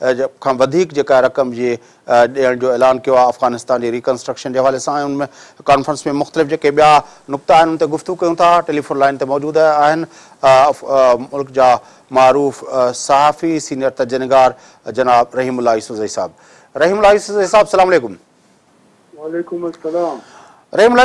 खां वधीक जेका रक़म जी ॾियण जो ऐलान कयो आहे अफ़गानिस्तान जी रिकंस्ट्रक्शन जे हवाले सां ऐं उनमें कॉन्फ्रेंस में मुख़्तलिफ़ जेके ॿिया नुक़्ता आहिनि उन ते गुफ़्तू कयूं था। टेलीफोन लाइन ते मौजूदु आहिनि मुल्क जा मरूफ़ सहाफ़ी सीनियर तजनिगार जनाब रहीम यूसुफ़ साहब। रहीम यूसुफ़ साहब सलाम वालेकुम अस्सलाम। रहीम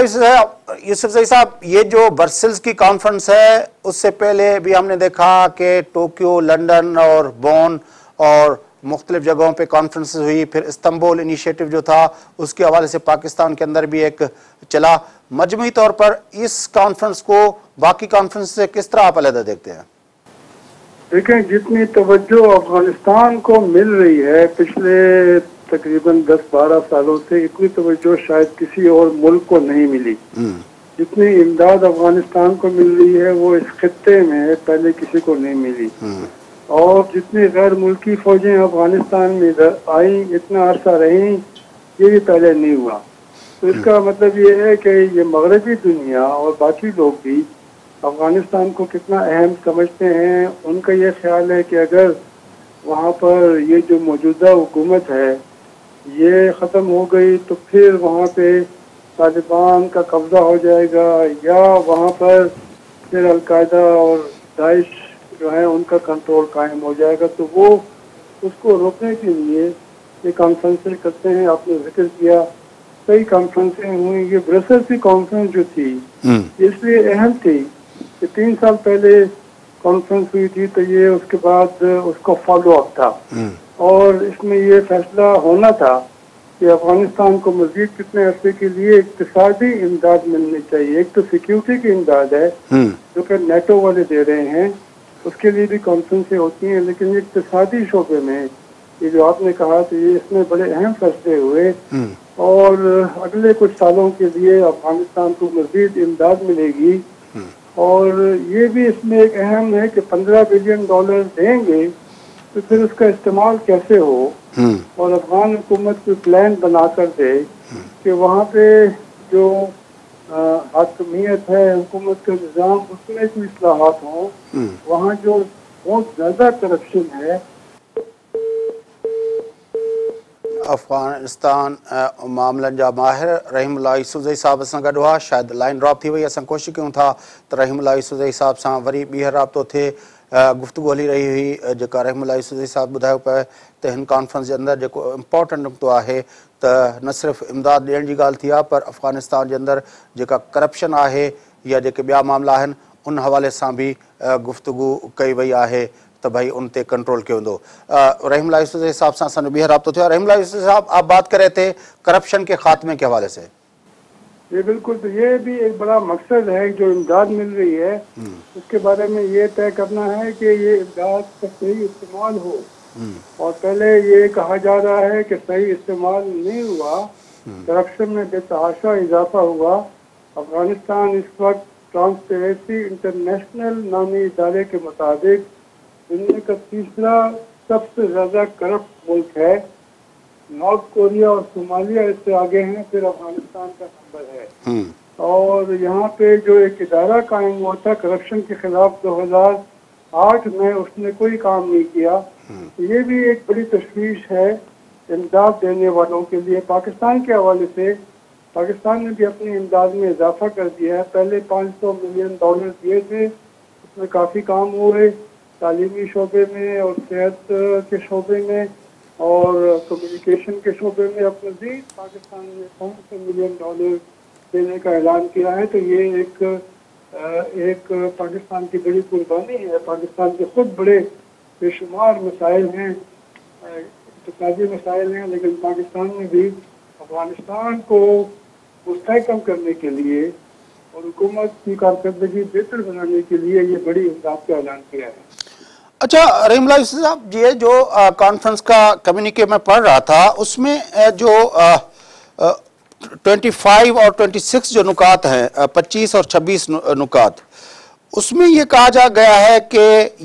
यूसुफ साहब ये जो बर्सिल्स की कॉन्फ्रेंस है उससे पहले भी हमने देखा कि टोक्यो लंदन और बोन और मुख्तलिफ़ जगहों पर कॉन्फ्रेंस हुई फिर इस्तंबुल इनिशिएटिव जो था उसके हवाले से पाकिस्तान के अंदर भी एक चला मजमू तौर पर इस कॉन्फ्रेंस को बाकी कॉन्फ्रेंस से किस तरह आप अलहदा देखते हैं देखें जितनी तवज्जो अफ़गानिस्तान को मिल रही है पिछले तकरीबन 10-12 सालों से इतनी तवज्जो शायद किसी और मुल्क को नहीं मिली हम्म। जितनी इमदाद अफ़गानिस्तान को मिल रही है वो इस खत्ते में पहले किसी को नहीं मिली हम्म। और जितनी गैर मुल्की फौजें अफ़गानिस्तान में आई इतना अरसा रही ये भी पहले नहीं हुआ तो इसका हम्म। मतलब ये है कि ये मगरबी दुनिया और बाकी लोग भी अफ़गानिस्तान को कितना अहम समझते हैं उनका ये ख्याल है कि अगर वहाँ पर ये जो मौजूदा हुकूमत है ये ख़त्म हो गई तो फिर वहाँ पे तालिबान का कब्ज़ा हो जाएगा या वहाँ पर फिर अलकायदा और दाइश जो है उनका कंट्रोल कायम हो जाएगा तो वो उसको रोकने के लिए ये कॉन्फ्रेंसें करते हैं आपने ज़िक्र किया कई कॉन्फ्रेंसें हुई ये ब्रसल की कॉन्फ्रेंस जो थी हम्म। इसलिए अहम थी कि तीन साल पहले कॉन्फ्रेंस हुई थी तो ये उसके बाद उसका फॉलो अप था हम्म। और इसमें ये फैसला होना था कि अफ़गानिस्तान को मजीद कितने अरसे के लिए इकतदी इमदाद मिलनी चाहिए एक तो सिक्योरिटी की इमदाद है हम्म। जो कि नेटो वाले दे रहे हैं उसके लिए भी कॉन्फ्रेंसें होती हैं लेकिन ये इकतदी शोबे में ये जो आपने कहा तो ये इसमें बड़े अहम फैसले हुए हम्म। और अगले कुछ सालों के लिए अफ़गानिस्तान को मजीद इमदाद मिलेगी हम्म। और ये भी इसमें एक अहम है कि पंद्रह बिलियन डॉलर देंगे तो फिर उसका इस्तेमाल कैसे हो हम्म। और अफगान हुकूमत कोई प्लान बनाकर दे कि वहाँ पे जो हाकमियत है हुकूमत का निज़ाम उसमें कोई असलाहत हो हम्म। वहाँ जो बहुत ज़्यादा करप्शन है अफ़गानिस्तान मामलनि जा माहिर रहीमुल्ला यूसुफ़ी साहब सां गॾु हुआ शायदि लाइन ड्रॉप थी वई असां कोशिशि कयूं था त रहीमुल्ला यूसुफ़ी साहब सां वरी ॿीहर राब्तो थिए गुफ़्तगू हली रही हुई जेका रहमुल्ला यूसुफ़ी साहब ॿुधायो पिया त हिन कॉन्फ्रेंस जे अंदरि जेको इम्पोर्टेंट नुक़्तो आहे त न सिर्फ़ु इमदाद ॾियण जी ॻाल्हि थी आहे पर अफ़गानिस्तान जे अंदरि जेका करप्शन आहे या जेके ॿिया मामला आहिनि उन हवाले सां बि गुफ़्तगु कई वई आहे त भाई उन ते कंट्रोल कयो वेंदो रहीमला यूसुफ़ जे हिसाब सां असांजो ॿीहर राब्तो थियो आहे रहीमला यूसुफ़ साहब आप बात करे थे करप्शन के खात्मे के हवाले से ये बिल्कुल तो ये भी एक बड़ा मकसद है जो इमदाद मिल रही है हम्म। उसके बारे में ये तय करना है कि ये इमदाद का सही इस्तेमाल हो। और पहले ये कहा जा रहा है कि सही इस्तेमाल नहीं हुआ करप्शन हम्म। में बेतहाशा इजाफा हुआ अफ़गानिस्तान इस वक्त ट्रांसपेरेंसी इंटरनेशनल नामी इदारे के मुताबिक दुनिया का तीसरा सबसे ज़्यादा करप्ट मुल्क है नॉर्थ कोरिया और सोमालिया इससे आगे हैं फिर अफ़गानिस्तान का नंबर है हम्म। और यहाँ पे जो एक इदारा कायम हुआ था करप्शन के खिलाफ 2008 में उसने कोई काम नहीं किया हम्म। ये भी एक बड़ी तशवीश है इमदाद देने वालों के लिए। पाकिस्तान के हवाले से पाकिस्तान ने भी अपनी इमदाद में इजाफा कर दिया है। पहले 500 मिलियन डॉलर दिए थे, उसमें काफ़ी काम हुए तालीमी शोबे में और सेहत के शोबे में और कम्युनिकेशन के शोबे में अब मजीद पाकिस्तान ने पाँच सौ मिलियन डॉलर देने का ऐलान किया है। तो ये एक एक पाकिस्तान की बड़ी कुर्बानी है। पाकिस्तान के खुद बड़े बेशुमार मसाइल हैं इकतदी मसाइल हैं लेकिन पाकिस्तान ने भी अफ़गानिस्तान को मुस्तकम करने के लिए और हुकूमत की कारकर्दगी बेहतर बनाने के लिए ये बड़ी इमदाद का ऐलान किया है। अच्छा रहीमला साहब ये जो कॉन्फ्रेंस का कम्युनिके में पढ़ रहा था उसमें जो आ, आ, 25 और 26 जो नुकात हैं 25 और 26 नुकात उसमें ये कहा जा गया है कि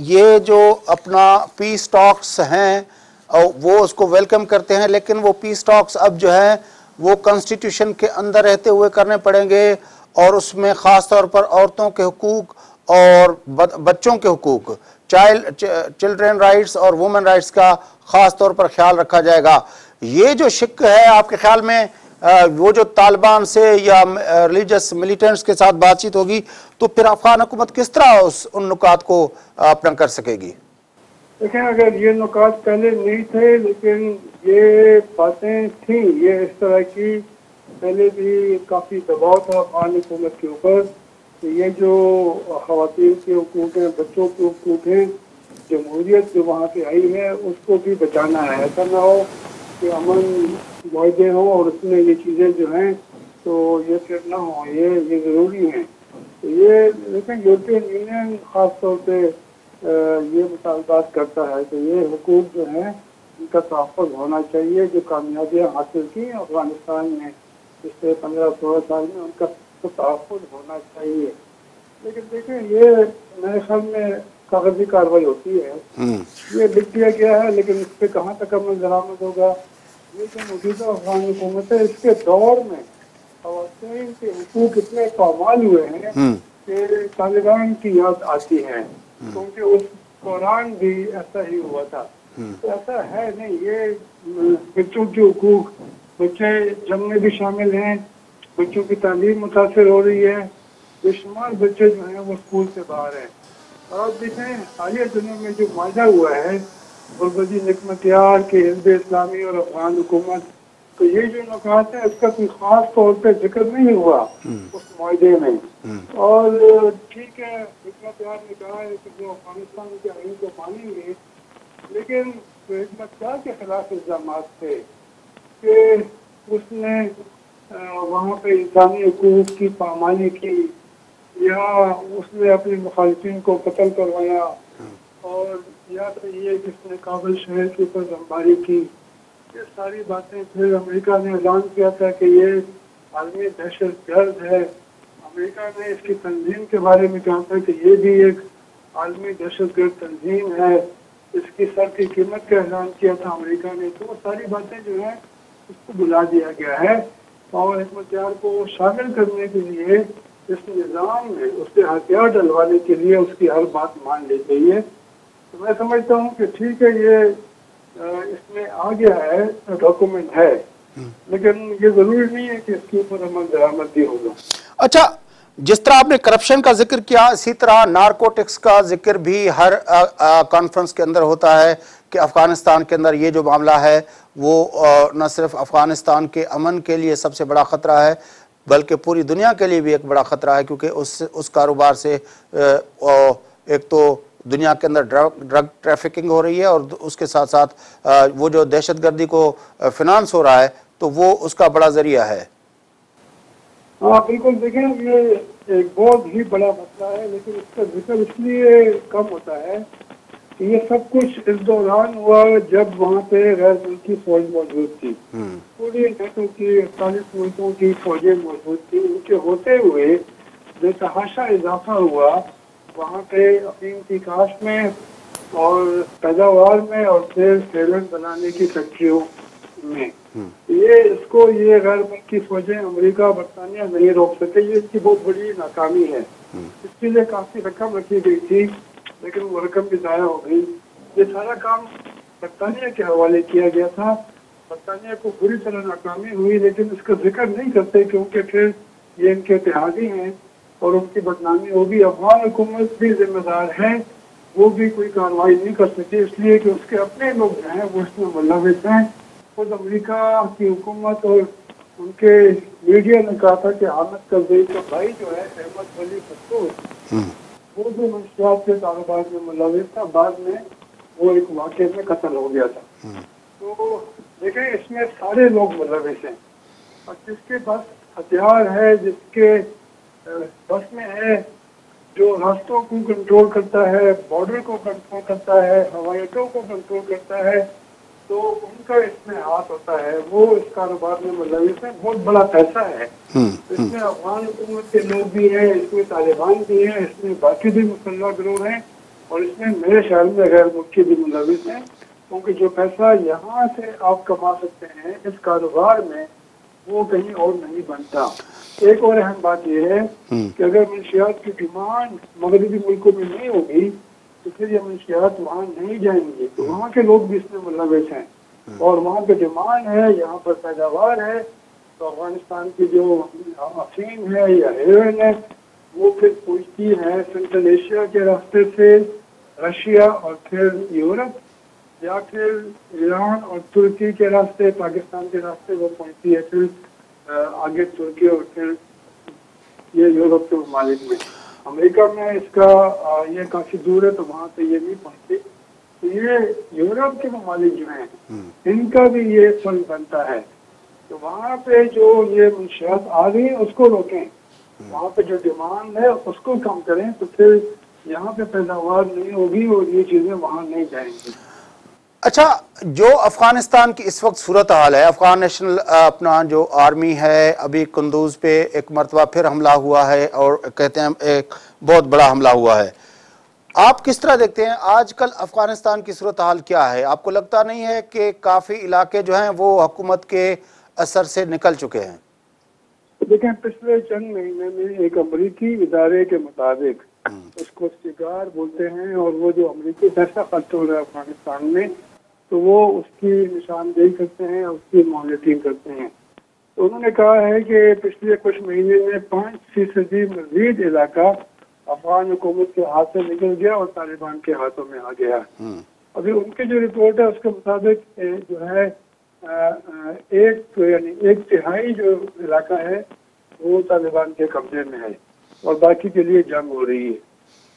ये जो अपना पीस टॉक्स हैं वो उसको वेलकम करते हैं, लेकिन वो पीस टॉक्स अब जो है, वो कॉन्स्टिट्यूशन के अंदर रहते हुए करने पड़ेंगे, और उसमें ख़ास तौर पर औरतों के हकूक़ और बच्चों के हकूक़ चाइल्ड चिल्ड्रेन राइट्स और वुमेन राइट्स का ख़ास तौर पर ख्याल रखा जाएगा। ये जो शिक है आपके ख्याल में वो जो तालिबान से या रिलीजियस मिलिटेंट्स के साथ बातचीत होगी तो फिर अफगान हुकूमत किस तरह उस, उन नुकात को अपना कर सकेगी? देखें, अगर ये नुकात पहले नहीं थे, लेकिन ये बातें थी। ये इस तरह की पहले भी काफ़ी दबाव था अफगान हुकूमत के ऊपर। ये जो खातन के हकूक हैं, बच्चों के हकूक हैं, जमहूरियत जो वहाँ पे आई है, उसको भी बचाना है। ऐसा ना हो कि अमन माहे हों और उसमें ये चीज़ें जो हैं तो ये फिर ना हो ये ये ज़रूरी है। तो ये लेकिन यूरोपियन यूनियन ख़ास तौर पे ये मुतालबात करता है कि ये हुकूक जो हैं इनका तहफ़ होना चाहिए जो कामयाबियाँ हासिल की अफ़गानिस्तान में पिछले पंद्रह सोलह साल में उनका तो तहफ़ होना चाहिए। लेकिन देखें ये मेरे ख्याल में कागज़ी कार्रवाई होती है। हम्म। ये लिख दिया गया है लेकिन इस पर कहाँ तक अमल दरामद होगा? ये जो मौजूदा अफगान हुकूमत है इसके दौर में खातन के हकूक इतने पामाल हुए हैं हम्म। कि तालिबान की याद आती है हम्म। क्योंकि उस दौरान भी ऐसा ही हुआ था तो ऐसा है नहीं ये बच्चों के हकूक बच्चे जंग में भी शामिल हैं बच्चों की तालीम मुतासर हो रही है बेशुमार बच्चे जो हैं वो स्कूल से बाहर हैं और देखें हालिया दिनों में जो माजा हुआ है गुरबदी नकमतियार के हिंद इस्लामी और अफगान हुकूमत तो ये जो नुकात है उसका कोई खास तौर पर ज़िक्र नहीं हुआ हम्म। उस माहे में हम्म। और ठीक है हमतियार ने कहा है कि जो अफ़गानिस्तान के आइन को मानेंगे लेकिन हमतियार के खिलाफ इल्ज़ाम थे कि उसने वहाँ पे इंसानी हकूक की पामानी की या उसने अपने मुखालफी को कत्ल करवाया और या तो ये किसने काबुल शहर के ऊपर बमबारी की, ये सारी बातें फिर अमेरिका ने ऐलान किया था कि ये आलमी दहशत गर्द है। अमेरिका ने इसकी तंजीम के बारे में कहा था कि ये भी एक आलमी दहशत गर्द तंजीम है। इसकी सर की कीमत का ऐलान किया था अमेरिका ने। तो वो सारी बातें जो है, उसको बुला दिया गया है। और हमतियार को शामिल करने के लिए इस निज़ाम में, उसके हथियार डलवाने के लिए उसकी हर बात मान ली चाहिए तो मैं समझता हूँ कि ठीक है ये इसमें आ गया है डॉक्यूमेंट है। लेकिन ये ज़रूरी नहीं है कि इसके ऊपर अमल दरामद होगा अच्छा जिस तरह आपने करप्शन का ज़िक्र किया इसी तरह नारकोटिक्स का ज़िक्र भी हर कॉन्फ्रेंस के अंदर होता है कि अफ़गानिस्तान के अंदर ये जो मामला है वो न सिर्फ़ अफ़गानिस्तान के अमन के लिए सबसे बड़ा ख़तरा है बल्कि पूरी दुनिया के लिए भी एक बड़ा ख़तरा है क्योंकि उस उस कारोबार से आ, एक तो दुनिया के अंदर ड्रग ड्रग ट्रैफिकिंग हो रही है और उसके साथ साथ वो जो दहशत गर्दी को फिनांस हो रहा है तो वो उसका बड़ा ज़रिया है। हाँ बिल्कुल देखें ये एक बहुत ही बड़ा मसला है लेकिन इसका ज़िक्र इसलिए कम होता है कि ये सब कुछ इस दौरान हुआ जब वहाँ पे गैर मुल्की फौज मौजूद थी। हम्म। पूरी नेटो की अड़तालीस मुल्कों की फौजें मौजूद थी। उनके होते हुए बेतहाशा इजाफा हुआ वहाँ पे की काश में और पैदावार में और फिर सेलन बनाने की फैक्ट्रियों में। हम्म। ये इसको ये गैर मुल्की फौजें अमेरिका बरतानिया नहीं रोक सके। ये इसकी बहुत बड़ी नाकामी है। हम्म। इसके लिए काफ़ी रकम रखी गई थी लेकिन वो रकम भी ज़ाया हो गई। ये सारा काम बरतानिया के हवाले किया गया था। बरतानिया को बुरी तरह नाकामी हुई लेकिन इसका ज़िक्र नहीं करते क्योंकि फिर ये इनके इतिहादी हैं। और उनकी बदनामी होगी अफगान हुकूमत भी जिम्मेदार है वो भी कोई कार्रवाई नहीं कर सके इसलिए कि उसके अपने लोग जो हैं वो इसमें मुलविस हैं। खुद अमरीका की हुकूमत और उनके मीडिया ने कहा था कि हामिद करजई का भाई जो है अहमद वली खत्तूर वो भी मंशियात के कारोबार में मुलविस था बाद में वो एक वाक्य में कत्ल हो गया था। हम्म। तो देखें इसमें सारे लोग मुलविस हैं। और जिसके पास हथियार है जिसके बस में है जो रास्तों को कंट्रोल करता है बॉर्डर को कंट्रोल करता है हवाई अड्डों को कंट्रोल करता है तो उनका इसमें हाथ होता है। वो इस कारोबार में मतलब इसमें बहुत बड़ा पैसा है। हम्म, इसमें अफगान हुकूमत के लोग भी हैं इसमें तालिबान भी हैं इसमें बाकी भी मुसल्ह गिरोह हैं और इसमें मेरे ख्याल में गैर मुल्की भी मुलविस हैं क्योंकि जो पैसा यहाँ से आप कमा सकते हैं इस कारोबार में वो कहीं और नहीं बनता। एक और अहम बात यह है हम्म। कि अगर मंशियात की डिमांड मगरबी मुल्कों में नहीं होगी तो फिर ये मंशियात वहाँ नहीं जाएँगे। तो वहाँ के लोग भी इसमें मुलविस हैं। और वहाँ पे डिमांड है यहाँ पर पैदावार है तो अफ़गानिस्तान की जो अफीम है या हेरोइन है वो फिर पहुँचती है सेंट्रल एशिया के रास्ते से रशिया और फिर यूरोप या फिर ईरान और तुर्की के रास्ते पाकिस्तान के रास्ते वो पहुँचती है। फिर आगे तुर्की और फिर ये यूरोप के ममालिक में। अमेरिका में इसका ये काफ़ी दूर है तो वहाँ पे ये नहीं पहुँचती तो ये यूरोप के ममालिक जो हैं इनका भी ये फंड बनता है। तो वहाँ पे जो ये मंशियात आ रही है उसको रोकें। वहाँ पे जो डिमांड है उसको कम करें तो फिर यहाँ पे पैदावार नहीं होगी और ये चीज़ें वहाँ नहीं जाएँगी। अच्छा जो अफ़गानिस्तान की इस वक्त सूरत हाल है अफगान नेशनल अपना जो आर्मी है अभी कुंदूज पे एक मरतबा फिर हमला हुआ है और कहते हैं एक बहुत बड़ा हमला हुआ है। आप किस तरह देखते हैं आजकल अफ़गानिस्तान की सूरत हाल क्या है? आपको लगता नहीं है कि काफ़ी इलाके जो हैं वो हुकूमत के असर से निकल चुके हैं? देखें पिछले चंद महीने में एक अमरीकी इदारे के मुताबिक उसको शिकार बोलते हैं और वो जो अमरीकी पैसा खर्च हो रहा है अफ़गानिस्तान में तो वो उसकी निशानदेही करते हैं उसकी मॉनिटरिंग करते हैं। तो उन्होंने कहा है कि पिछले कुछ महीने में पाँच फ़ीसदी मजीद इलाका अफगान हुकूमत के हाथ से निकल गया और तालिबान के हाथों में आ गया। हम्म, अभी उनकी जो रिपोर्ट है उसके मुताबिक जो है एक तो यानी एक तिहाई जो इलाका है वो तालिबान के कब्जे में है और बाकी के लिए जंग हो रही है।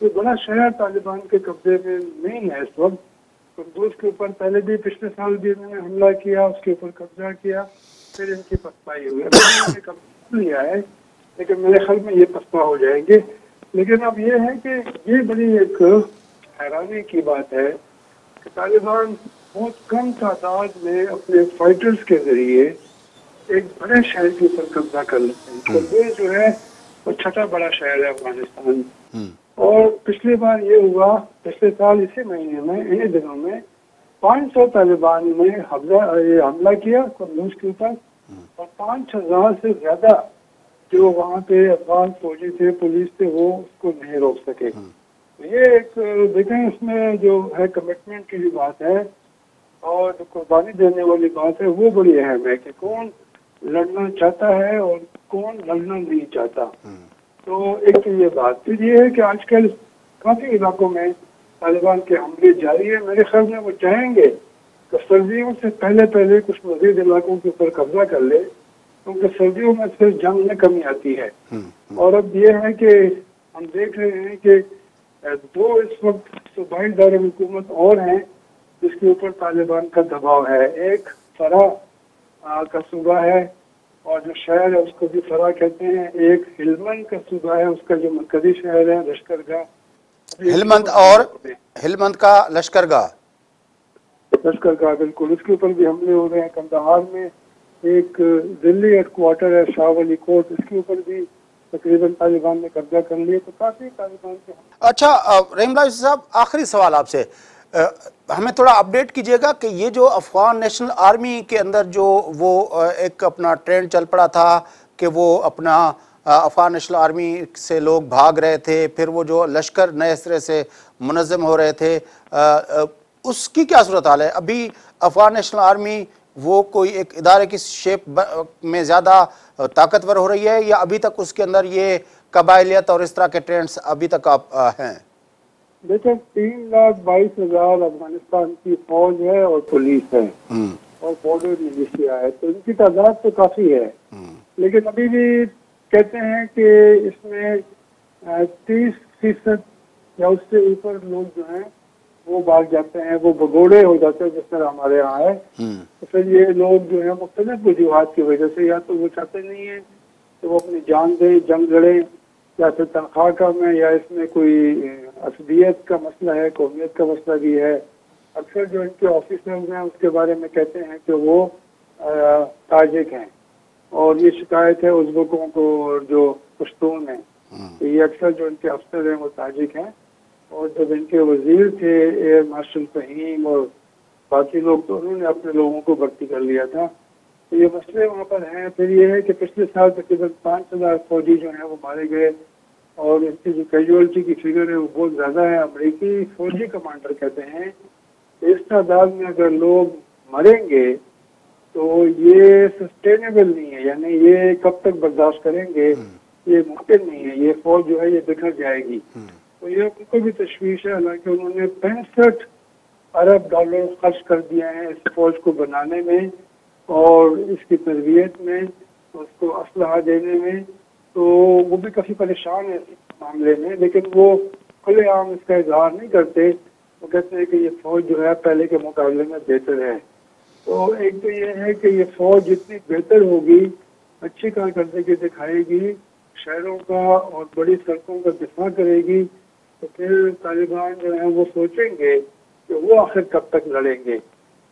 तो बड़ा शहर तालिबान के कब्जे में नहीं है इस वक्त। कुंदूज के ऊपर पहले भी पिछले साल भी इन्होंने हमला किया उसके ऊपर कब्जा किया फिर इनकी पसपाई हुई। अभी कब्जा लिया है लेकिन मेरे ख्याल में ये पसपा हो जाएँगे। लेकिन अब ये है कि ये बड़ी एक हैरानी की बात है कि तालिबान बहुत कम तादाद में अपने फाइटर्स के ज़रिए एक बड़े शहर के ऊपर कब्जा कर लेते हैं। कुंदूज जो है वो छठा बड़ा शहर है अफ़गानिस्तान। हम्म, और पिछली बार ये हुआ पिछले साल इसी महीने में इन्हीं दिनों में 500 तालिबान ने हमला ये हमला किया कुंदूज के ऊपर और पाँच हज़ार से ज़्यादा जो वहाँ पे अफगान फौजी थे पुलिस थे वो उसको नहीं रोक सके। तो ये एक देखें इसमें जो है कमिटमेंट की भी बात है और जो कुर्बानी देने वाली बात है वो बड़ी अहम है कि कौन लड़ना चाहता है और कौन लड़ना नहीं चाहता। तो एक तो ये बात फिर ये है कि आजकल काफ़ी इलाकों में तालिबान के हमले जारी है। मेरे ख्याल में वो चाहेंगे कि सर्दियों से पहले पहले कुछ मजीद इलाकों के ऊपर कब्जा कर ले क्योंकि सर्दियों में फिर जंग में कमी आती है। हम्म, और अब ये है कि हम देख रहे हैं कि दो इस वक्त सूबाई दार हुकूमत और हैं जिसके ऊपर तालिबान का दबाव है। एक फरा का सूबा है और जो शहर है उसको भी फरा कहते हैं। एक हिलमंद का सूबा है उसका जो मरकजी शहर है लश्करगाह। हिलमंद और हिलमंद का लश्करगाह। लश्करगाह बिल्कुल। उसके ऊपर भी हमले हो रहे हैं। कंदहार में एक दिल्ली हेडक्वार्टर है शाह अली कोर्ट। इसके ऊपर भी तकरीबन तालिबान ने कब्जा कर लिया। तो काफ़ी तालिबान के अच्छा रहीमला साहब आखिरी सवाल आपसे। हमें थोड़ा अपडेट कीजिएगा कि ये जो अफगान नेशनल आर्मी के अंदर जो वो एक अपना ट्रेंड चल पड़ा था कि वो अपना अफगान नेशनल आर्मी से लोग भाग रहे थे, फिर वो जो लश्कर नए सिरे से मुनज़म हो रहे थे उसकी क्या सूरत हाल है? अभी अफगान नेशनल आर्मी वो कोई एक इदारे की शेप में ज़्यादा ताकतवर हो रही है या अभी तक उसके अंदर ये कबायलियत और इस तरह के ट्रेंड्स अभी तक आप हैं? देखिए तीन लाख बाईस हज़ार अफ़गानिस्तान की फौज है और पुलिस है। हम्म, और बॉर्डर मिलिशिया है। तो इनकी तादाद तो काफ़ी है। हम्म, लेकिन अभी भी कहते हैं कि इसमें तीस फ़ीसद या उससे ऊपर लोग जो हैं वो भाग जाते हैं वो भगोड़े हो जाते हैं जिस तरह हमारे यहाँ है। हम्म, तो फिर ये लोग जो है मुख्तलिफ़ वजूहत की वजह से या तो वो चाहते नहीं है कि वो अपनी जान दें जंग लड़े या फिर तनख्वाह का में या इसमें कोई असबियत का मसला है कौमियत का मसला भी है? अक्सर जो इनके ऑफिसर्स हैं उसके बारे में कहते हैं कि वो ताजिक हैं। और ये शिकायत है उज्बकों को और जो पश्तून हैं। तो ये अक्सर जो इनके अफसर हैं वो ताजिक हैं। और जब इनके वज़ीर थे एयर मार्शल फहीम और बाकी लोग तो उन्होंने अपने लोगों को भर्ती कर लिया था। तो ये मसले वहाँ पर हैं। फिर ये है कि पिछले साल तकरीबन पाँच हज़ार फौजी जो हैं वो मारे गए और इसकी जो कैजुअलिटी की फिगर है वो बहुत ज़्यादा है। अमरीकी फौजी कमांडर कहते हैं इस तादाद में अगर लोग मरेंगे तो ये सस्टेनेबल नहीं है। यानी ये कब तक बर्दाश्त करेंगे ये मुमकिन नहीं है। ये फौज जो है ये बिखर जाएगी। तो ये उनको भी तशवीश है। हालाँकि उन्होंने पैंसठ अरब डॉलर खर्च कर दिए हैं इस फौज को बनाने में। और इसकी तरबियत में, उसको असलहा देने में तो वो भी काफ़ी परेशान है इस मामले में। लेकिन वो खुलेआम इसका इजहार नहीं करते। वो कहते हैं कि ये फौज जो है, पहले के मुकाबले में बेहतर है। तो एक तो ये है कि ये फौज जितनी बेहतर होगी, अच्छी कारकर्दगी दिखाएगी, शहरों का और बड़ी सड़कों का दिफा करेगी तो फिर तालिबान जो है वो सोचेंगे कि वो आखिर कब तक लड़ेंगे।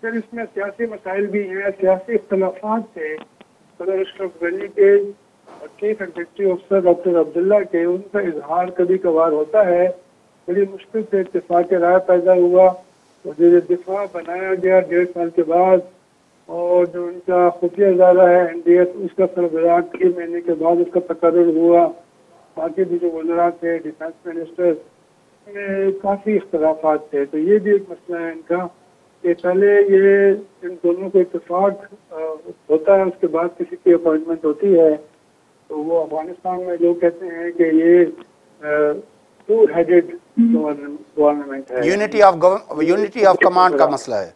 फिर इसमें सियासी मसाइल भी हैं, सियासी इख्तलाफात थे सदर अशरफ गनी के और चीफ एग्जीक्यूटिव अफसर डॉक्टर अब्दुल्ला के उनका इजहार कभी कभार होता है। बड़ी मुश्किल से इतफाक राय पैदा हुआ। वज़ीर दिफा बनाया गया डेढ़ साल के बाद और जो उनका खुफिया इदारा है एनडीएस उसका सरबराह तीन महीने के बाद उसका तकर्र हुआ। बाकी भी जो वजरा थे, डिफेंस मिनिस्टर में काफ़ी इख्तलाफात थे। तो ये भी एक मसला है इनका। कि पहले ये इन दोनों को इतफाक होता है उसके बाद किसी की अपॉइंटमेंट होती है तो वो अफ़गानिस्तान में लोग कहते हैं कि ये टू हेडेड गवर्नमेंट है। Unity of unity of command का मसला है।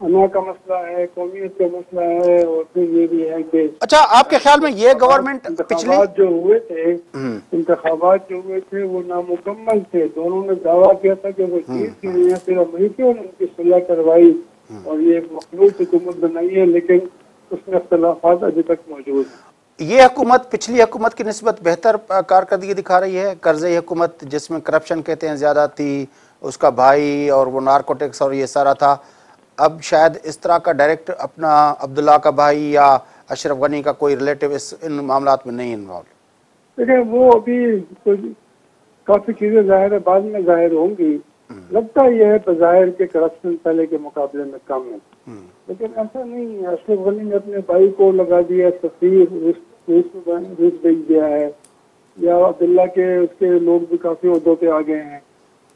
अना का मसला है कौमियत का मसला है और फिर ये भी है कि अच्छा आपके ख्याल में ये गवर्नमेंट पिछली जो हुए थे हम्म। इंतखाबात जो हुए थे वो नामुकम्मल थे। दोनों ने दावा किया था कि वो जीत गए हैं फिर अमरीकियों ने उनकी सुलह करवाई और ये एक मखलूत हुकूमत बनाई है लेकिन उसमें अख्तलाफात अभी तक मौजूद हैं। ये हुकूमत पिछली हुकूमत की नस्बत बेहतर कारकर्दगी दिखा रही है। कर्जे हुकूमत जिसमें करप्शन कहते हैं ज़्यादा थी उसका भाई और वो नारकोटिक्स और ये सारा था। अब शायद इस तरह का डायरेक्ट अपना अब्दुल्ला का भाई या अशरफ गनी का कोई रिलेटिव इस इन मामला में नहीं इन्वॉल्व देखिए वो अभी कुछ काफ़ी चीज़ें ज़ाहिर है बाद में ज़ाहिर होंगी। लगता यह है बजाहिर के करप्शन पहले के मुकाबले में कम है। लेकिन ऐसा नहीं है अशरफ गनी ने अपने भाई को लगा दिया रूस भेज दिया है। या अब्दुल्ला के उसके लोग भी काफ़ी उहदों पे आ गए हैं।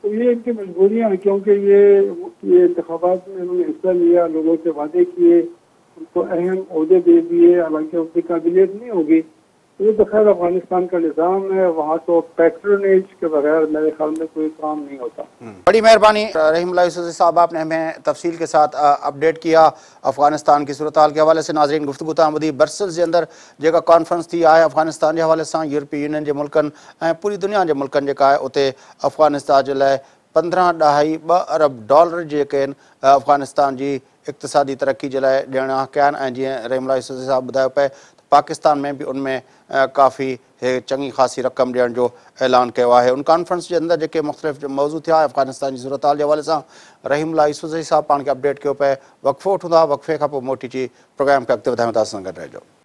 तो ये इनकी मजबूरियाँ हैं क्योंकि ये ये इंतबात में उन्होंने हिस्सा लिया, लोगों से वादे किए, उनको अहम अहदे दे दिए, हालाँकि उनकी काबिलियत नहीं होगी। ये तो खैर अफ़गानिस्तान का निज़ाम है, वहाँ तो पैट्रोनेज के बगैर मेरे ख्याल में कोई काम नहीं होता। बड़ी मेहरबानी, रहीम साहब, आपने हमें तफसील के साथ अपडेट किया, अफ़गानिस्तान की सूरत के हवाले से। नाजरीन गुफ्तु तमदी बरसल्स जे अंदर जेका कॉन्फ्रेंस थी आहे अफ़गानिस्तान जे हवाले सां, यूरोपीय यूनियन जे मुल्कनि, ऐं पूरी दुनिया जे मुल्कनि जेका आहे अफ़गानिस्तान जे लाइ पंद्रहं ॾहाई ॿ अरब डॉलर जेके अफ़गानिस्तान जी इक़्तिसादी तरक़ी जे लाइ ॾियणा कया आहिनि। ऐं जीअं साहब पिए त पाकिस्तान में बि उनमें काफ़ी चंगी ख़ासी रक़म ॾियण जो ऐलान कयो आहे। उन कॉन्फ्रेंस जे अंदरि जेके मुख़्तलिफ़ मौज़ू थिया, अफ़गानिस्तान जी सूरत जे हवाले सां, रहीम यूसुज़ी साहब पाण खे अपडेट कयो पे वक़फ़ो वठूं वक्फे पोइ मोटी जी प्रोग्राम खे अॻिते वधायूं था, असां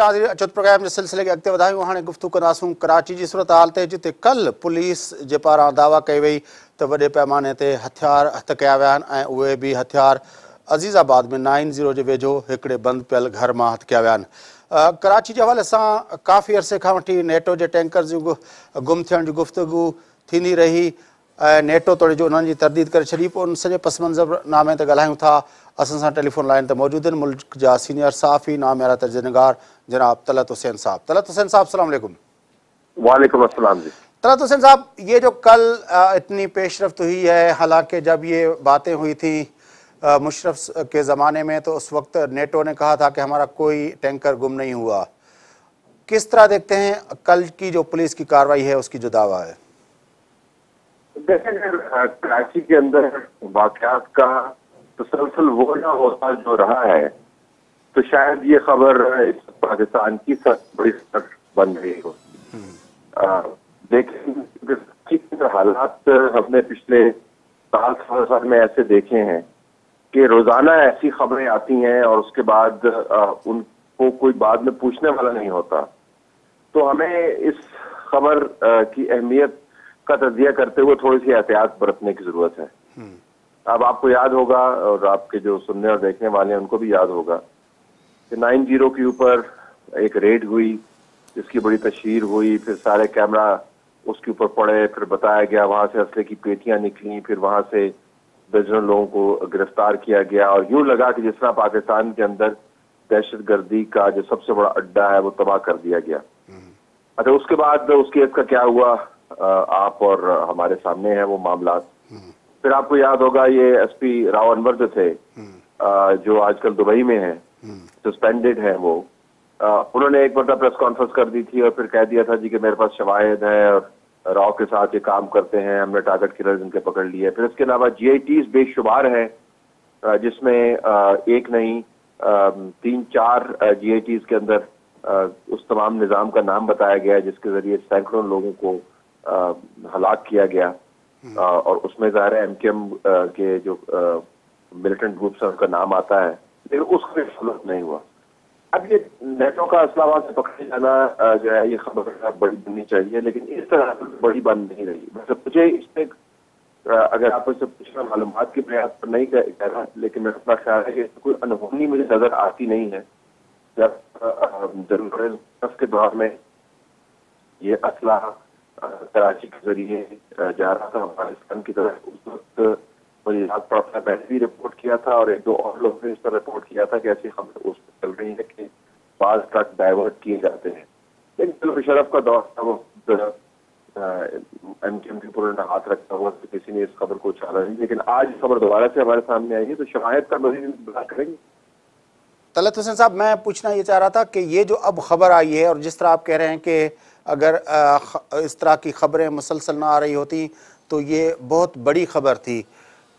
वेलकम बैक प्रोग्राम जे सिलसिले खे अॻिते वधायूं हाणे गुफ़्तू कंदासूं कराची जी सूरत हाल ते जिते कल्ह पुलिस जे पारां दावा कई वई त वॾे पैमाने ते हथियार हथ कया विया आहिनि ऐं हथियार अज़ीज़ाबाद में नाइन ज़ीरो जे वेझो हिकिड़े बंदि पियल घर माँ हथ कया विया आहिनि कराची जे हवाले सां काफ़ी अरसे खां वठी नेटो जे टैंकर जूं गुम थियण जी गुफ़्तगु थींदी रही नेटो तोड़े जो उन्हनि तरदीद करे छॾी, पोइ उन सॼे पस मंज़र नामे ते था। असां सां टेलीफोन लाइन ते मौजूदु आहिनि मुल्क जा सीनियर सहाफ़ी नामियारा तर्जनगार जनाब तलत हुसैन साहब। तलत हुसैन साहब सलाम वालेकुम। वालेकुम अस्सलाम जी। तलत हुसैन साहब ये जो कल इतनी पेशरफ्त हुई है हालाँकि जब ये बातें हुई थी मुशरफ के ज़माने में तो उस वक्त नेटो ने कहा था कि हमारा कोई टैंकर गुम नहीं हुआ। किस तरह देखते हैं कल की जो पुलिस की कार्रवाई है उसकी जो दावा है? देखें कराची के अंदर वाकयात का तसलसल वो ना होता जो रहा है तो शायद ये खबर पाकिस्तान की सबसे बड़ी बन रही हो। लेकिन हालात हमने पिछले साल साल साल में ऐसे देखे हैं कि रोज़ाना ऐसी खबरें आती हैं और उसके बाद आ, उनको कोई बाद में पूछने वाला नहीं होता। तो हमें इस खबर की अहमियत का तजिया करते हुए थोड़ी सी एहतियात बरतने की ज़रूरत है। हम्म। अब आपको याद होगा और आपके जो सुनने और देखने वाले हैं, उनको भी याद होगा कि नाइन ज़ीरो के ऊपर एक रेड हुई, जिसकी बड़ी तशहर हुई, फिर सारे कैमरा उसके ऊपर पड़े, फिर बताया गया वहाँ से असले की पेटियाँ निकली, फिर वहाँ से दर्जनों लोगों को गिरफ़्तार किया गया और यूँ लगा कि जिस तरह पाकिस्तान के अंदर दहशत गर्दी का जो सबसे बड़ा अड्डा है, वो तबाह कर दिया गया। अच्छा उसके बाद उस केस का क्या हुआ? आप और हमारे सामने है वो मामला। फिर आपको याद होगा ये एसपी राव अनवर जो थे जो आजकल दुबई में है सस्पेंडेड है वो उन्होंने एक मतलब प्रेस कॉन्फ्रेंस कर दी थी और फिर कह दिया था जी कि मेरे पास शवायद है और राव के साथ ये काम करते हैं हमने टारगेट किलर इनके पकड़ लिए फिर इसके अलावा जी बेशुमार है जिसमें एक नहीं तीन चार जी आई टीज के अंदर उस तमाम निज़ाम का नाम बताया गया जिसके ज़रिए सैकड़ों लोगों को हलाक किया गया। और उसमें ज़ाहिर है एमकेएम के जो मिलिटेंट ग्रुप्स है, उनका नाम आता है, लेकिन उसका फॉलोअप नहीं हुआ। अब ये नेटो का इस्लामाबाद से पकड़े जाना जो है, ये खबर बड़ी बननी चाहिए, लेकिन इस तरह बड़ी बन नहीं रही। वैसे मुझे इसमें अगर आप इससे पूछना मालूम की प्रयास पर नहीं कह रहा, लेकिन मेरा अपना ख्याल है कि कोई अनहोनी मुझे नज़र आती नहीं है। जब ज़रूरत के दौर में ये असला कराची के ज़रिए जा रहा था, अफ़गानिस्तान की तरफ़। उस वक्त मुझे याद पड़ता है मैंने भी रिपोर्ट किया था और एक दो और लोग ने इस पर रिपोर्ट किया था कि ऐसी खबर उस पर चल रही है कि बाज ट्रक डाइवर्ट किए जाते हैं। लेकिन चलो शरफ का दौर था, वो एम के एम के पूरे हाथ रखा हुआ तो किसी ने इस खबर को उछाला नहीं। लेकिन आज खबर दोबारा से हमारे सामने आई है तो शवायद का मजीद इंतज़ार करेंगे। तलत हुसैन साहब, मैं पूछना ये चाह रहा था कि ये जो अब खबर आई है और जिस तरह आप कह रहे हैं कि अगर इस तरह की खबरें मुसलसल ना आ रही होती तो ये बहुत बड़ी खबर थी।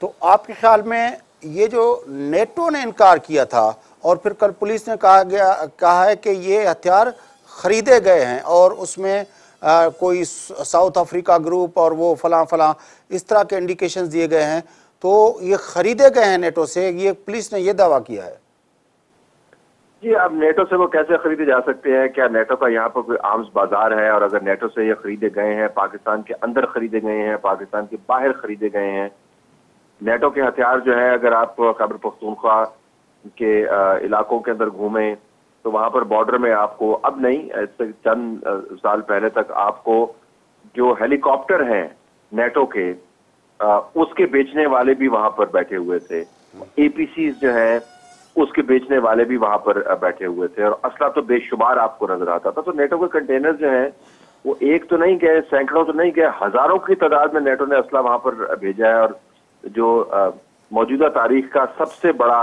तो आपके ख्याल में ये जो नेटो ने इनकार किया था और फिर कल पुलिस ने कहा गया कहा है कि ये हथियार ख़रीदे गए हैं और उसमें आ, कोई साउथ अफ्रीका ग्रुप और वो फलां फलां इस तरह के इंडिकेशंस दिए गए हैं। तो ये ख़रीदे गए हैं नेटो से ये पुलिस ने ये दावा किया है। जी अब नेटो से वो कैसे खरीदे जा सकते हैं? क्या नेटो का यहाँ पर कोई आर्म्स बाज़ार है? और अगर नेटो से ये खरीदे गए हैं पाकिस्तान के अंदर खरीदे गए हैं पाकिस्तान के बाहर खरीदे गए हैं नेटो के हथियार जो है अगर आप खैबर पख्तूनख्वा के इलाकों के अंदर घूमें तो वहाँ पर बॉर्डर में आपको अब नहीं ऐसे चंद साल पहले तक आपको जो हेलीकॉप्टर हैं नेटो के उसके बेचने वाले भी वहाँ पर बैठे हुए थे। एपीसी जो है उसके बेचने वाले भी वहाँ पर बैठे हुए थे। और असला तो बेशुमार आपको नज़र आता था। तो नेटो के कंटेनर जो है, वो एक तो नहीं गए, सैकड़ों तो नहीं गए, हज़ारों की तादाद में नेटो ने असला वहाँ पर भेजा है। और जो मौजूदा तारीख का सबसे बड़ा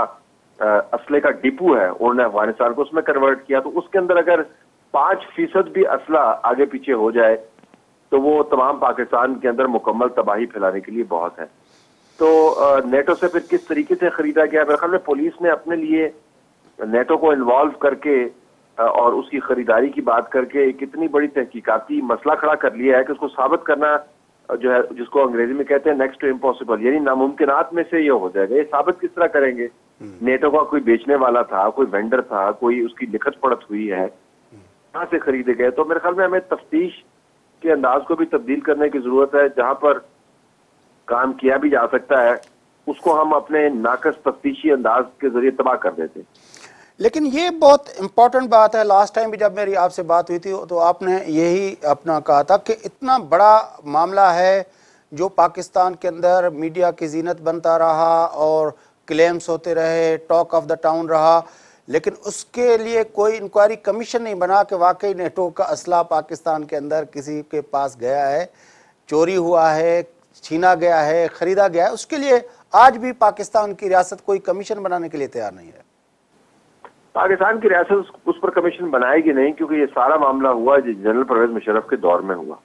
असले का डिपू है, उन्होंने अफ़गानिस्तान को उसमें कन्वर्ट किया। तो उसके अंदर अगर पाँच फ़ीसद भी असला आगे पीछे हो जाए तो वो तमाम पाकिस्तान के अंदर मुकम्मल तबाही फैलाने के लिए बहुत है। तो नेटो से फिर किस तरीके से खरीदा गया? मेरे ख्याल में पुलिस ने अपने लिए नेटो को इन्वॉल्व करके और उसकी खरीदारी की बात करके एक इतनी बड़ी तहकीकाती मसला खड़ा कर लिया है कि उसको साबित करना जो है जिसको अंग्रेज़ी में कहते हैं नेक्स्ट टू इम्पॉसिबल यानी नामुमकिन में से ये हो जाएगा। ये साबित किस तरह करेंगे? हम्म। नेटो का कोई बेचने वाला था कोई वेंडर था कोई उसकी लिखत पड़त हुई है कहाँ से खरीदे गए? तो मेरे ख्याल में हमें तफ्तीश के अंदाज को भी तब्दील करने की ज़रूरत है जहाँ पर काम किया भी जा सकता है, उसको हम अपने नाकस तफ्तीशी अंदाज के ज़रिए तबाह कर देते लेकिन ये बहुत इम्पोर्टेंट बात है। लास्ट टाइम भी जब मेरी आपसे बात हुई थी तो आपने यही अपना कहा था कि इतना बड़ा मामला है जो पाकिस्तान के अंदर मीडिया की जीनत बनता रहा और क्लेम्स होते रहे टॉक ऑफ़ द टाउन रहा। लेकिन उसके लिए कोई इंक्वायरी कमीशन नहीं बना कि वाकई नेटो का असला पाकिस्तान के अंदर किसी के पास गया है। चोरी हुआ है छीना गया है ख़रीदा गया है उसके लिए आज भी पाकिस्तान की रियासत कोई कमीशन बनाने के लिए तैयार नहीं है। पाकिस्तान की रियासत उस, पर कमीशन बनाएगी नहीं क्योंकि ये सारा मामला हुआ जनरल परवेज मुशरफ के दौर में हुआ।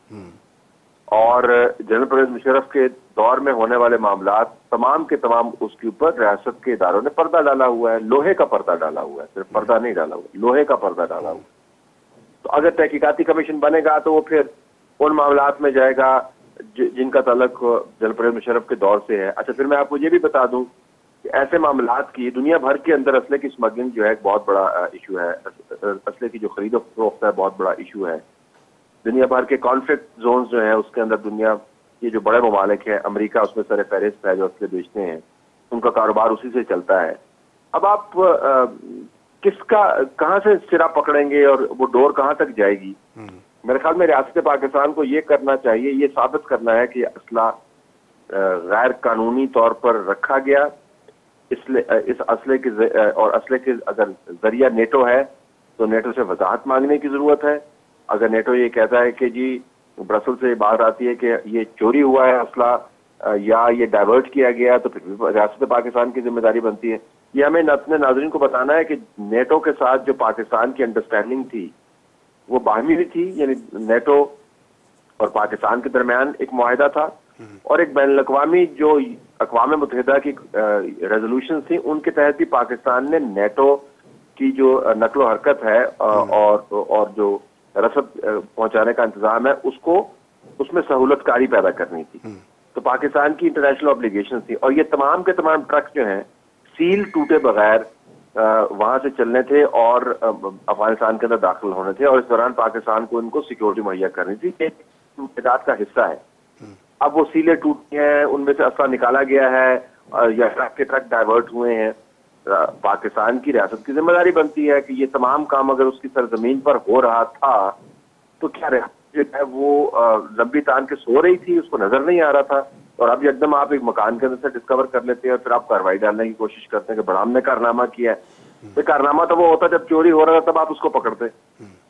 और जनरल परवेज मुशरफ के दौर में होने वाले मामला तमाम के तमाम उसके ऊपर रियासत के इदारों ने पर्दा डाला हुआ है लोहे का पर्दा डाला हुआ है सिर्फ़ पर्दा नहीं डाला हुआ लोहे का पर्दा डाला हुआ तो अगर तहकीकाती कमीशन बनेगा तो वो फिर उन मामला में जाएगा जिनका तलक जनरल परवेज मुशर्रफ के दौर से है। अच्छा फिर मैं आपको ये भी बता दूँ कि ऐसे मामला की दुनिया भर के अंदर असले की स्मगलिंग जो है एक बहुत बड़ा इशू है। असले की जो खरीदो फरोख्त है बहुत बड़ा इशू है। दुनिया भर के कॉन्फ्लिक्ट जोन जो है उसके अंदर दुनिया के जो बड़े ममालिक हैं अमरीका उसमें सर फहरिस्त है जो असले बेचते हैं उनका कारोबार उसी से चलता है। अब आप आ, किसका कहाँ से सिरा पकड़ेंगे और वो डोर कहाँ तक जाएगी? हम्म। मेरे ख्याल में रियासत पाकिस्तान को ये करना चाहिए, ये साबित करना है कि असला गैर कानूनी तौर पर रखा गया। इसलिए इस असले के और असले के अगर ज़रिया नेटो है तो नेटो से वजाहत मांगने की ज़रूरत है। अगर नेटो ये कहता है कि जी ब्रसल से बात आती है कि ये चोरी हुआ है असला या ये डाइवर्ट किया गया तो फिर रियासत पाकिस्तान की ज़िम्मेदारी बनती है। ये हमें अपने नाजरन को बताना है कि नेटो के साथ जो पाकिस्तान की अंडरस्टैंडिंग थी वो बाहमी भी थी यानी नेटो और पाकिस्तान के दरमियान एक माहिदा था। और एक बैन अवी जो अकवा मुतहदा की रेजोल्यूशन थी उनके तहत भी पाकिस्तान ने नेटो की जो नकलो हरकत है और और जो रसद पहुँचाने का इंतज़ाम है उसको उसमें सहूलतकारी पैदा करनी थी। तो पाकिस्तान की इंटरनेशनल ऑब्लिगेशन थी। और ये तमाम के तमाम ट्रक जो हैं सील टूटे बगैर वहाँ से चलने थे और अफ़गानिस्तान के अंदर दाखिल होने थे और इस दौरान पाकिस्तान को इनको सिक्योरिटी मुहैया करनी थी। एक का हिस्सा है। अब वो सीलें टूटी हैं, उनमें से असला निकाला गया है या ट्रक के ट्रक डाइवर्ट हुए हैं। पाकिस्तान की रियासत की ज़िम्मेदारी बनती है कि ये तमाम काम अगर उसकी सरजमीन पर हो रहा था तो क्या रियासत जो है वो लंबी तान के सो रही थी, उसको नज़र नहीं आ रहा था। और अब एकदम आप एक मकान के अंदर से डिस्कवर कर लेते हैं और फिर आप कार्रवाई डालने की कोशिश करते हैं कि बड़ा हमने कारनामा किया है। तो कारनामा तो वो होता जब चोरी हो रहा था तब आप उसको पकड़ते।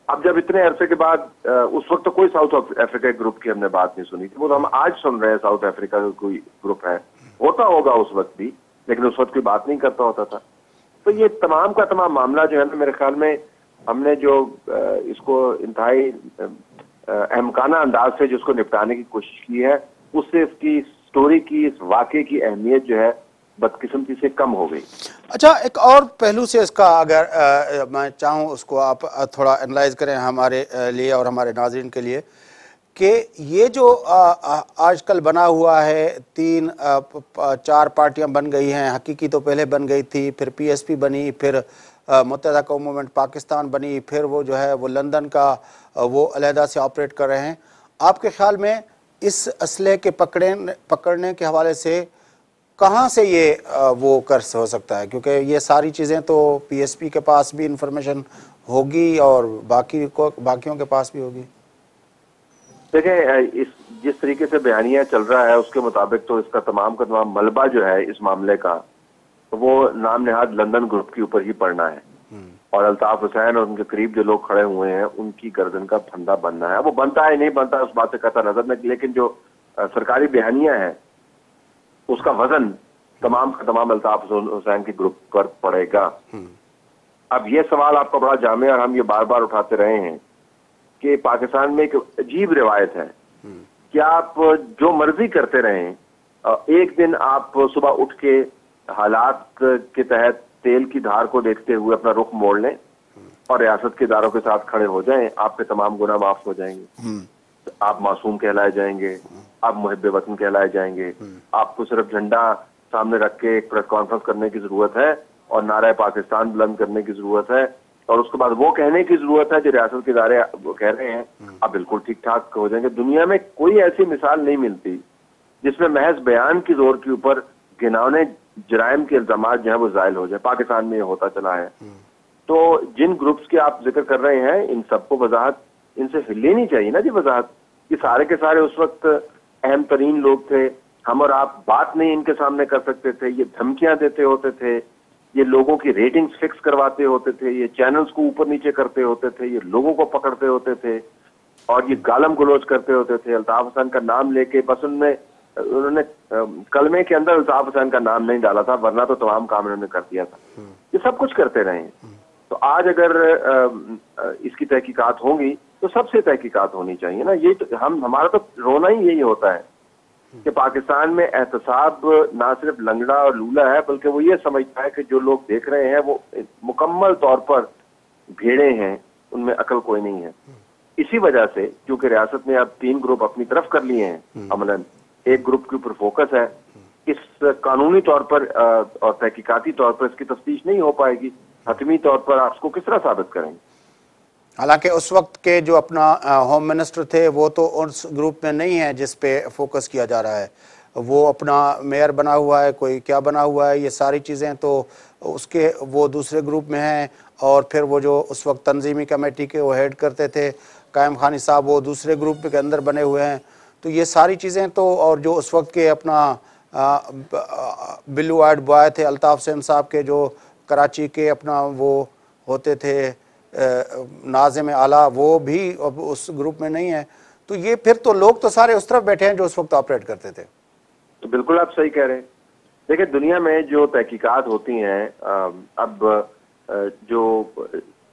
अब जब इतने अरसे के बाद उस वक्त तो कोई साउथ अफ्रीका ग्रुप की हमने बात नहीं सुनी थी। वो तो हम आज सुन रहे हैं साउथ अफ्रीका का कोई ग्रुप है। होता होगा उस वक्त भी, लेकिन उस वक्त कोई बात नहीं करता होता था। तो ये तमाम का तमाम मामला जो है ना, मेरे ख्याल में हमने जो इसको इंतहाई अहमकाना अंदाज से जिसको निपटाने की कोशिश की है, उससे इसकी स्टोरी की इस वाक्य की अहमियत जो है बदकिस्मती से कम हो गई। अच्छा एक और पहलू से इसका अगर आ, मैं चाहूँ उसको आप थोड़ा एनालाइज करें हमारे लिए और हमारे नाजरन के लिए कि ये जो आजकल बना हुआ है तीन आ, चार पार्टियाँ बन गई हैं। हकीकी तो पहले बन गई थी फिर पीएसपी बनी फिर मुतहदा कौम मूवमेंट पाकिस्तान बनी फिर वो जो है वो लंदन का वो अलहदा से ऑपरेट कर रहे हैं। आपके ख्याल में इस असले के पकड़े पकड़ने के हवाले से कहाँ से ये वो कर हो सकता है? क्योंकि ये सारी चीज़ें तो पीएसपी के पास भी इंफॉर्मेशन होगी और बाकी को बाकियों के पास भी होगी। देखें इस जिस तरीके से बयानिया चल रहा है उसके मुताबिक तो इसका तमाम का तमाम मलबा जो है इस मामले का वो नाम नहाद लंदन ग्रुप के ऊपर ही पड़ना है। और अल्ताफ हुसैन और उनके करीब जो लोग खड़े हुए हैं उनकी गर्दन का फंदा बनना है। वो बनता है नहीं बनता है उस बात से कहता नज़र नहीं लेकिन जो सरकारी बयानिया है उसका वज़न तमाम का तमाम अल्ताफ हुसैन के ग्रुप पर पड़ेगा। अब ये सवाल आपका बड़ा जामे और हम ये बार बार उठाते रहे हैं कि पाकिस्तान में एक अजीब रिवायत है। कि आप जो मर्ज़ी करते रहें एक दिन आप सुबह उठ के हालात के तहत तेल की धार को देखते हुए अपना रुख मोड़ लें और रियासत के इदारों के साथ खड़े हो जाएँ। आपके तमाम गुना माफ़ हो जाएँगे। आप मासूम कहलाए जाएँगे। आप मुहब वतन कहलाए जाएँगे। आपको सिर्फ़ झंडा सामने रख के एक प्रेस कॉन्फ्रेंस करने की ज़रूरत है और नारा पाकिस्तान बुलंद करने की ज़रूरत है। और उसके बाद वो कहने की ज़रूरत है जो रियासत के इदारे कह रहे हैं आप बिल्कुल ठीक ठाक हो जाएँगे। दुनिया में कोई ऐसी मिसाल नहीं मिलती जिसमें महज बयान की ज़ोर के ऊपर गिनावने जराइम के इल्ज़ाम जो है वो जायल हो जाए। पाकिस्तान में ये होता चला है। तो जिन ग्रुप्स के आप ज़िक्र कर रहे हैं, इन सबको वजाहत, इनसे लेनी चाहिए ना जी वजाहत। ये सारे के सारे उस वक्त अहम तरीन लोग थे। हम और आप बात नहीं इनके सामने कर सकते थे। ये धमकियाँ देते होते थे। ये लोगों की रेटिंग्स फिक्स करवाते होते थे। ये चैनल्स को ऊपर नीचे करते होते थे। ये लोगों को पकड़ते होते थे। और ये गालम गलोच करते होते थे। अल्ताफ हसन का नाम लेके बस उनमें उन्होंने कलमे के अंदर अल्ताफ हुसैन का नाम नहीं डाला था वरना तो तमाम काम इन्होंने कर दिया था। ये सब कुछ करते रहे। तो आज अगर इसकी तहकीकात होंगी तो सबसे तहकीकात होनी चाहिए ना। ये तो हम हमारा तो रोना ही यही होता है कि पाकिस्तान में एहतसाब ना सिर्फ़ लंगड़ा और लूला है बल्कि वो ये समझता है कि जो लोग देख रहे हैं वो मुकम्मल तौर पर भेड़े हैं उनमें अकल कोई नहीं है। इसी वजह से क्योंकि रियासत ने अब तीन ग्रुप अपनी तरफ़ कर लिए हैं हम्म। अमलन। एक ग्रुप के ऊपर फोकस है, इस कानूनी तौर पर और तहकीकाती तौर पर इसकी तफ्तीश नहीं हो पाएगी। हतमी तौर पर आप उसको किस तरह साबित करेंगे? हालाँकि उस वक्त के जो अपना होम मिनिस्टर थे, वो तो उस ग्रुप में नहीं है जिस पे फोकस किया जा रहा है। वो अपना मेयर बना हुआ है, कोई क्या बना हुआ है, ये सारी चीज़ें तो उसके, वो दूसरे ग्रुप में हैं, और फिर वो जो उस वक्त तंजीमी कमेटी के वो हेड करते थे, कायम खानी साहब, वो दूसरे ग्रुप के अंदर बने हुए हैं। तो ये सारी चीज़ें तो और जो उस वक्त के अपना बिल्लू आर्ट बॉय थे, अल्ताफ़ सैन साहब के जो कराची के अपना वो होते थे नाजम आला, वो भी अब उस ग्रुप में नहीं है। तो ये फिर तो लोग तो सारे उस तरफ़ बैठे हैं जो उस वक्त ऑपरेट करते थे। तो बिल्कुल आप सही कह रहे हैं। देखिए, दुनिया में जो तहकीकात होती हैं अब जो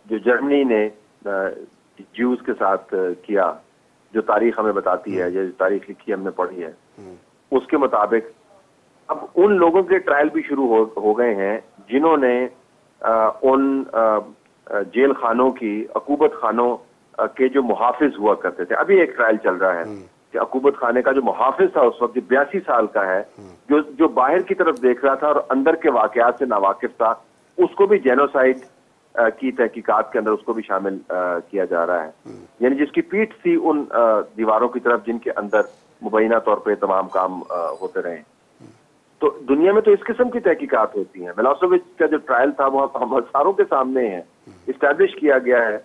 जो जर्मनी ने ज्यूज के साथ किया जो तारीख हमें बताती है जो तारीख लिखी हमने पढ़ी है हम्म। उसके मुताबिक अब उन लोगों के ट्रायल भी शुरू हो, हो गए हैं जिन्होंने उन जेल खानों की अकूबत खानों के जो मुहाफिज हुआ करते थे अभी एक ट्रायल चल रहा है हम्म। कि अकूबत खाने का जो मुहाफिज था उस वक्त जो बयासी साल का है हम्म। जो जो बाहर की तरफ़ देख रहा था और अंदर के वाकयात से नावाकिफ था उसको भी जेनोसाइड की तहकीकात के अंदर उसको भी शामिल किया जा रहा है। यानी जिसकी पीठ थी उन दीवारों की तरफ़ जिनके अंदर मुबैना तौर पर तमाम काम होते रहे। तो दुनिया में तो इस किस्म की तहकीकात होती हैं। मिलासोविच का जो ट्रायल था वो हम सारों के सामने है। इस्टेब्लिश किया गया है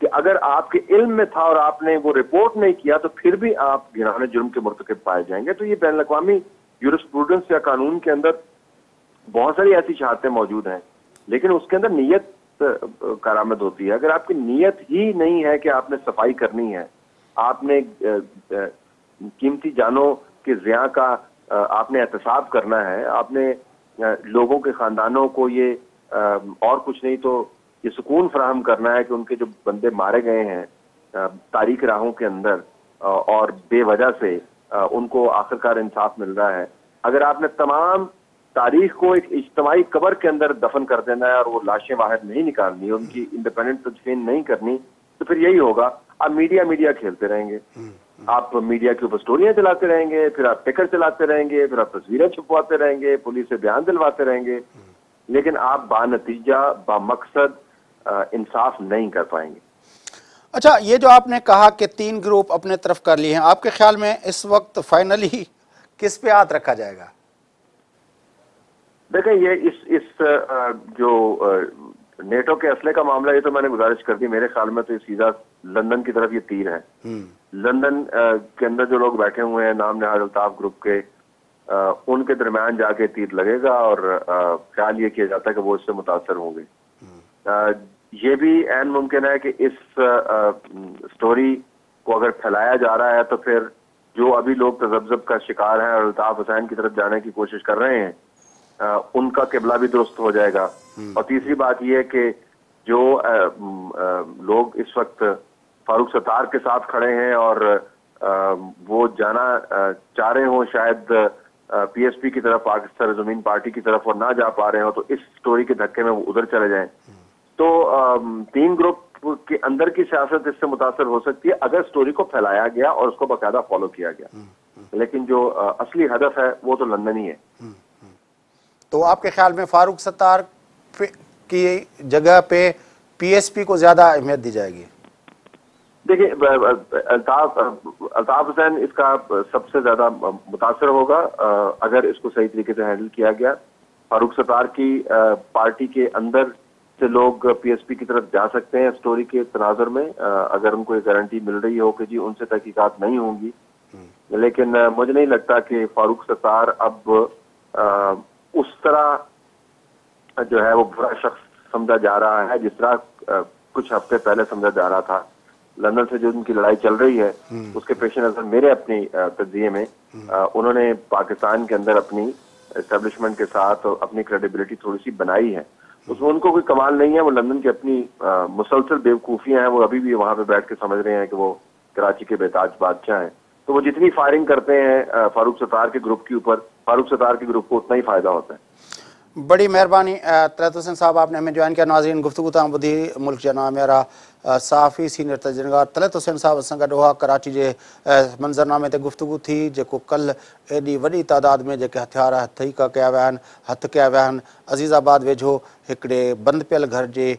कि अगर आपके इल्म में था और आपने वो रिपोर्ट नहीं किया तो फिर भी आप घिराने जुर्म के मुरतकब पाए जाएँगे। तो ये बैन अवी यूरिस्प्रूडेंस या कानून के अंदर बहुत सारी ऐसी शहादतें मौजूद हैं। लेकिन उसके अंदर नीयत करामद होती है। अगर आपकी नीयत ही नहीं है कि आपने सफ़ाई करनी है, आपने कीमती जानों के जिया का आपने एहतसाब करना है, आपने लोगों के खानदानों को ये और कुछ नहीं तो ये सुकून फराहम करना है कि उनके जो बंदे मारे गए हैं तारीख राहों के अंदर और बेवजह से उनको आखिरकार इंसाफ मिल रहा है। अगर आपने तमाम तारीख को एक इज्तमाही कबर के अंदर दफन कर देना है और वो लाशें बाहर नहीं निकालनी उनकी इंडिपेंडेंट तदफीन नहीं करनी तो फिर यही होगा। आप मीडिया मीडिया खेलते रहेंगे। आप मीडिया के ऊपर स्टोरियाँ चलाते रहेंगे फिर आप टिकर चलाते रहेंगे फिर आप तस्वीरें छुपवाते रहेंगे पुलिस से बयान दिलवाते रहेंगे। लेकिन आप बानतीजा बामकसद इंसाफ नहीं कर पाएँगे। अच्छा ये जो आपने कहा कि तीन ग्रुप अपने तरफ़ कर लिए हैं आपके ख्याल में इस वक्त फाइनली किस पे हाथ रखा जाएगा? देखें ये इस इस जो नेटो के असले का मामला ये तो मैंने गुजारिश कर दी मेरे ख्याल में तो ये सीधा लंदन की तरफ़ ये तीर है हम्म। लंदन के अंदर जो लोग बैठे हुए हैं नाम नहाज अल्ताफ ग्रुप के उनके दरम्यान जाके तीर लगेगा और ख्याल ये किया जाता है कि वो इससे मुतासर होंगे हम्म। ये भी एन मुमकिन है कि इस स्टोरी को अगर फैलाया जा रहा है तो फिर जो अभी लोग तजब्जब का शिकार हैं और अल्ताफ हुसैन की तरफ़ जाने की कोशिश कर रहे हैं उनका किबला भी दुरुस्त हो जाएगा। हम्म। और तीसरी बात यह है कि जो आ, आ, लोग इस वक्त फारूक सतार के साथ खड़े हैं और आ, वो जाना चाह रहे हो शायद पीएसपी की तरफ़ पाकिस्तान ज़मीन पार्टी की तरफ़ और ना जा पा रहे हो तो इस स्टोरी के धक्के में वो उधर चले जाएँ। हम्म। तो तीन ग्रुप के अंदर की सियासत इससे मुतासर हो सकती है अगर स्टोरी को फैलाया गया और उसको बाकायदा फॉलो किया गया। हम्म, लेकिन जो असली हदफ है वो तो लंदन ही है। तो आपके ख्याल में फारूक सत्तार की जगह पे पीएसपी को ज़्यादा अहमियत दी जाएगी? देखिए अल्ताफ अल्ताफ हुसैन इसका सबसे ज़्यादा मुतासर होगा अगर इसको सही तरीके से हैंडल किया गया। फारूक सत्तार की पार्टी के अंदर से लोग पीएसपी की तरफ़ जा सकते हैं स्टोरी के तनाजर में। अगर उनको ये गारंटी मिल रही हो कि जी उनसे तहकीकात नहीं होंगी। हम्म। लेकिन मुझे नहीं लगता कि फारूक सत्तार अब उस तरह जो है वो बुरा शख्स समझा जा रहा है जिस तरह कुछ हफ़्ते पहले समझा जा रहा था। लंदन से जो उनकी लड़ाई चल रही है उसके पेश नज़र मेरे अपनी तज्जिए में उन्होंने पाकिस्तान के अंदर अपनी एस्टेब्लिशमेंट के साथ और अपनी क्रेडिबिलिटी थोड़ी सी बनाई है। उसमें उनको कोई कमाल नहीं है वो लंदन की अपनी मुसलसल बेवकूफियाँ हैं वो अभी भी वहाँ पे बैठ के समझ रहे हैं कि वो कराची के बेताज बादशाह हैं। तो वो जितनी फायरिंग करते हैं फारूक सतार के ग्रुप के ऊपर फारूक सतार के ग्रुप को उतना ही फ़ायदा होता है। बड़ी महिरबानी तलत हुसैन साहब आपने हमें ज्वाइन किया। नाज़रीन गुफ्तु तां मुल्क जा नाम मेरा साफ़ी सीनियर तजनगार तलत हुसैन साहब असां गॾु कराची जे अ, मंज़रनामे ते गुफ्तगु थी जेको कल्ह एॾी वॾी तादाद में जेके हथियार हथीका कया विया आहिनि हथ कया विया अज़ीज़ाबाद वेझो हिकिड़े बंदि पियल घर जे अ,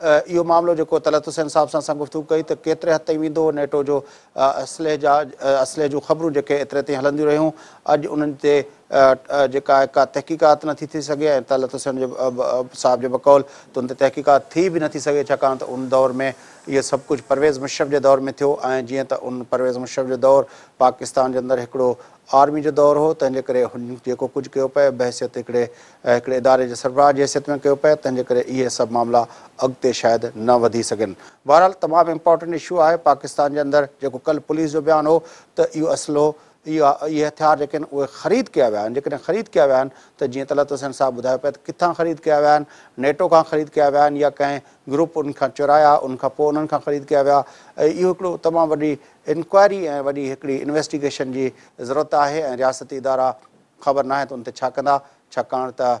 इहो मामिलो जेको तलत हुसैन साहब सां असां कई त केतिरे हद ताईं वेंदो नेटो जो असले जा असले जूं ख़बरूं जेके एतिरे ताईं हलंदियूं रहियूं अॼु उन्हनि ते का तहक़ीक़ात नथी थी सघे तलत हुसैन अ, साहब जो बकौल त उन ते तहक़ीक़ात थी बि नथी सघे छाकाणि उन दौर में इहे सभु कुझु परवेज़ मुशरफ जे दौर में थियो ऐं जीअं उन परवेज़ मुशरफ जो दौरु पाकिस्तान जे अंदरि हिकिड़ो आर्मी जो दौरु हो तंहिंजे करे हुन जेको कुझु बहसियत इदारे जे सरबराह जी हैसियत में कयो पिए तंहिंजे सभु मामला अॻिते शायदि न वधी सघनि। बहरहाल, तमामु इम्पोर्टेंट इशू आहे पाकिस्तान जे अंदरि, जेको कल्ह पुलिस जो बयानु हो, त इहो असलो, इहा हथियार जेके आहिनि ख़रीद कया विया आहिनि। ख़रीद कया विया आहिनि, त जीअं तलत हुसैन साहब ॿुधायो पिया, त ख़रीद कया विया आहिनि, नेटो खां ख़रीद कया आहिनि, या कंहिं ग्रुप उन चुराया, उन खां पोइ उन्हनि खां ख़रीद कया विया। ऐं इहो हिकिड़ो इंक्वायरी ऐं इन्वेस्टिगेशन जी ज़रूरत आहे ऐं रियासती इदारा ख़बर न आहे त उन ते छा त